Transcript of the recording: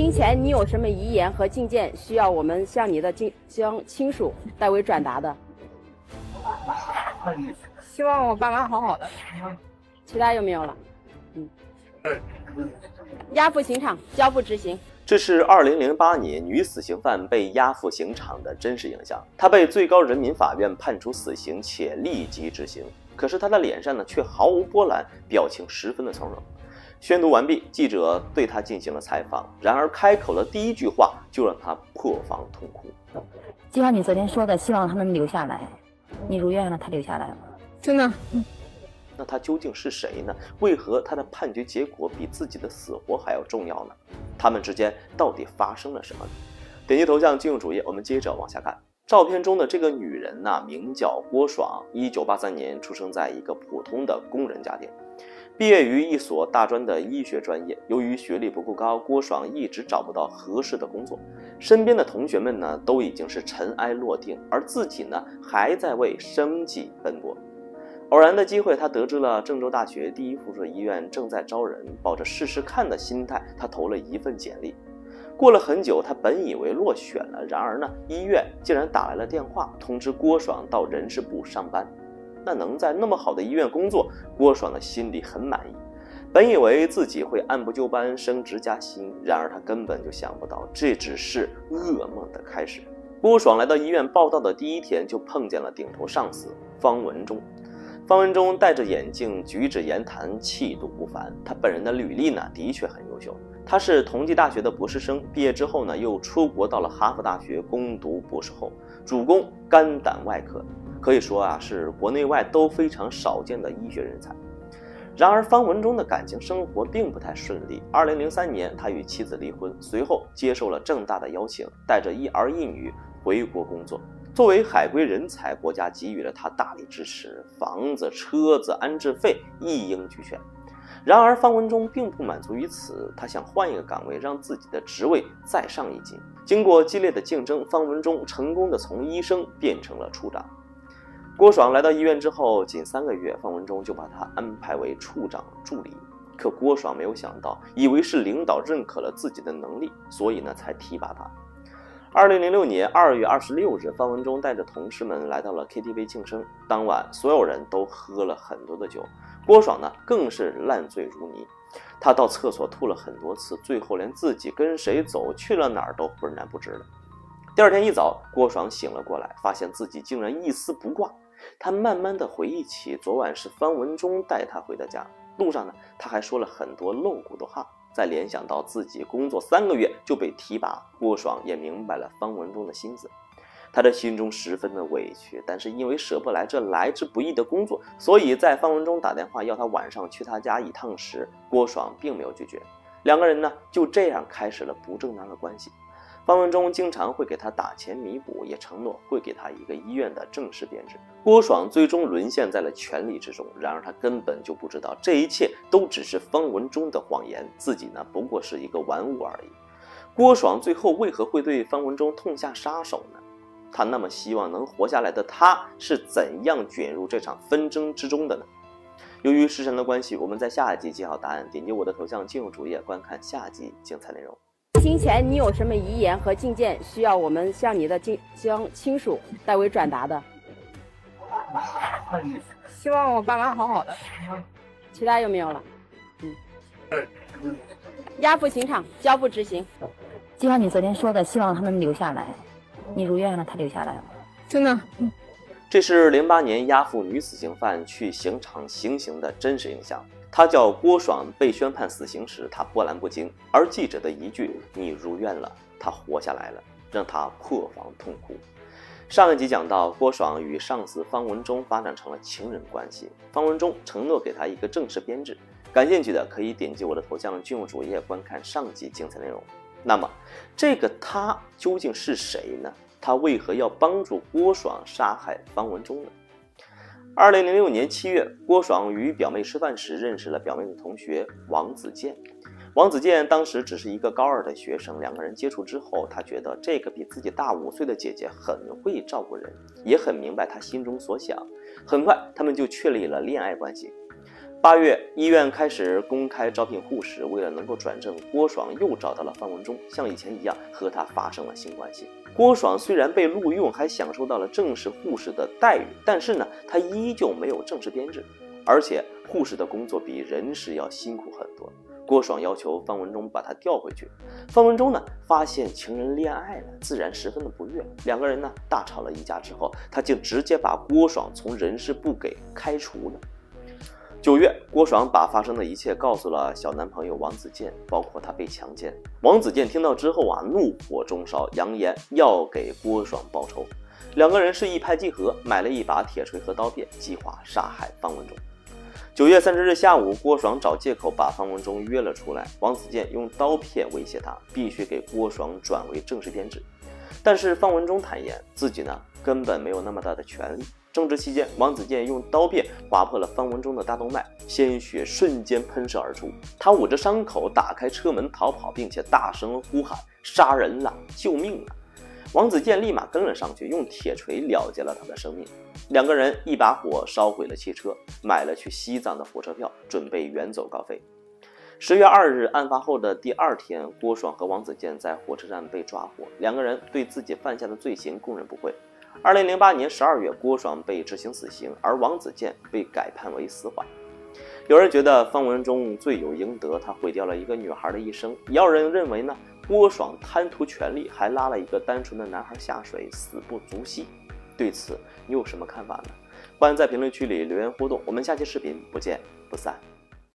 行前你有什么遗言和进谏需要我们向你的亲将亲属代为转达的？希望我爸妈好好的。其他有没有了？嗯。押赴刑场，交付执行。这是2008年女死刑犯被押赴刑场的真实影像。她被最高人民法院判处死刑，且立即执行。可是她的脸上呢，却毫无波澜，表情十分的从容。宣读完毕，记者对她进行了采访。然而开口的第一句话就让她破防痛哭。就像你昨天说的，希望他能留下来。你如愿了，他留下来了。真的。那他究竟是谁呢？为何他的判决结果比自己的死活还要重要呢？他们之间到底发生了什么？点击头像进入主页，我们接着往下看。照片中的这个女人呢，名叫郭爽，一九八三年出生在一个普通的工人家庭，毕业于一所大专的医学专业。由于学历不够高，郭爽一直找不到合适的工作。身边的同学们呢，都已经是尘埃落定，而自己呢，还在为生计奔波。偶然的机会，他得知了郑州大学第一附属医院正在招人，抱着试试看的心态，他投了一份简历。过了很久，他本以为落选了，然而呢，医院竟然打来了电话，通知郭爽到人事部上班。那能在那么好的医院工作，郭爽的心里很满意。本以为自己会按部就班升职加薪，然而他根本就想不到，这只是噩梦的开始。郭爽来到医院报道的第一天，就碰见了顶头上司方文忠。方文忠戴着眼镜，举止言谈气度不凡。他本人的履历呢，的确很优秀。他是同济大学的博士生，毕业之后呢，又出国到了哈佛大学攻读博士后，主攻肝胆外科，可以说啊，是国内外都非常少见的医学人才。然而，方文忠的感情生活并不太顺利。二零零三年，他与妻子离婚，随后接受了正大的邀请，带着一儿一女回国工作。作为海归人才，国家给予了他大力支持，房子、车子、安置费一应俱全。然而，方文忠并不满足于此，他想换一个岗位，让自己的职位再上一级。经过激烈的竞争，方文忠成功的从医生变成了处长。郭爽来到医院之后，仅三个月，方文忠就把他安排为处长助理。可郭爽没有想到，以为是领导认可了自己的能力，所以呢，才提拔他。二零零六年二月二十六日，方文忠带着同事们来到了 KTV 庆生。当晚，所有人都喝了很多的酒，郭爽呢更是烂醉如泥。他到厕所吐了很多次，最后连自己跟谁走、去了哪儿都浑然不知了。第二天一早，郭爽醒了过来，发现自己竟然一丝不挂。他慢慢的回忆起昨晚是方文忠带他回的家，路上呢，他还说了很多露骨的话。再联想到自己工作三个月就被提拔，郭爽也明白了方文忠的心思。他的心中十分的委屈，但是因为舍不来这来之不易的工作，所以在方文忠打电话要他晚上去他家一趟时，郭爽并没有拒绝。两个人呢就这样开始了不正当的关系。方文忠经常会给他打钱弥补，也承诺会给他一个医院的正式编制。郭爽最终沦陷在了权力之中，然而他根本就不知道这一切都只是方文忠的谎言，自己呢不过是一个玩物而已。郭爽最后为何会对方文忠痛下杀手呢？他那么希望能活下来的他，是怎样卷入这场纷争之中的呢？由于时长的关系，我们在下一集揭晓答案。点击我的头像进入主页观看下集精彩内容。行前你有什么遗言和进谏需要我们向你的亲将亲属代为转达的？希望我爸妈好好的。其他有没有了？嗯。押赴刑场，交付执行。就像你昨天说的，希望他能留下来。你如愿了，他留下来了。真的。这是零八年押赴女死刑犯去刑场行刑的真实影像。他叫郭爽，被宣判死刑时，他波澜不惊，而记者的一句“你如愿了”，他活下来了，让他破防痛哭。上一集讲到，郭爽与上司方文忠发展成了情人关系，方文忠承诺给他一个正式编制。感兴趣的可以点击我的头像进入主页观看上集精彩内容。那么，这个他究竟是谁呢？他为何要帮助郭爽杀害方文忠呢？二零零六年七月，郭爽与表妹吃饭时认识了表妹的同学王子健。王子健当时只是一个高二的学生，两个人接触之后，他觉得这个比自己大五岁的姐姐很会照顾人，也很明白他心中所想。很快，他们就确立了恋爱关系。八月，医院开始公开招聘护士。为了能够转正，郭爽又找到了范文忠，像以前一样和他发生了性关系。郭爽虽然被录用，还享受到了正式护士的待遇，但是呢，他依旧没有正式编制，而且护士的工作比人事要辛苦很多。郭爽要求方文忠把他调回去，方文忠呢发现情人恋爱了，自然十分的不悦，两个人呢大吵了一架之后，他竟直接把郭爽从人事部给开除了。九月，郭爽把发生的一切告诉了小男朋友王子健，包括他被强奸。王子健听到之后啊，怒火中烧，扬言要给郭爽报仇。两个人是一拍即合，买了一把铁锤和刀片，计划杀害方文忠。九月三十日下午，郭爽找借口把方文忠约了出来。王子健用刀片威胁他，必须给郭爽转为正式编制。但是方文忠坦言，自己呢根本没有那么大的权利。争执期间，王子健用刀片划破了方文忠的大动脉，鲜血瞬间喷射而出。他捂着伤口，打开车门逃跑，并且大声呼喊：“杀人了！救命啊！”王子健立马跟了上去，用铁锤了结了他的生命。两个人一把火烧毁了汽车，买了去西藏的火车票，准备远走高飞。十月二日，案发后的第二天，郭爽和王子健在火车站被抓获，两个人对自己犯下的罪行供认不讳。二零零八年十二月，郭爽被执行死刑，而王子健被改判为死缓。有人觉得方文忠罪有应得，他毁掉了一个女孩的一生；也有人认为呢，郭爽贪图权力，还拉了一个单纯的男孩下水，死不足惜。对此，你有什么看法呢？欢迎在评论区里留言互动，我们下期视频不见不散。